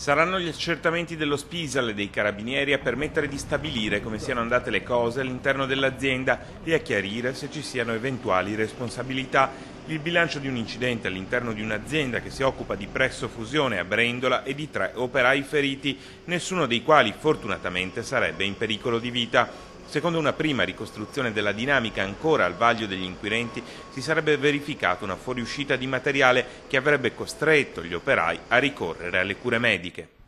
Saranno gli accertamenti dello Spisal e dei carabinieri a permettere di stabilire come siano andate le cose all'interno dell'azienda e a chiarire se ci siano eventuali responsabilità. Il bilancio di un incidente all'interno di un'azienda che si occupa di presso fusione a Brendola e di tre operai feriti, nessuno dei quali fortunatamente sarebbe in pericolo di vita. Secondo una prima ricostruzione della dinamica ancora al vaglio degli inquirenti, si sarebbe verificata una fuoriuscita di materiale che avrebbe costretto gli operai a ricorrere alle cure mediche.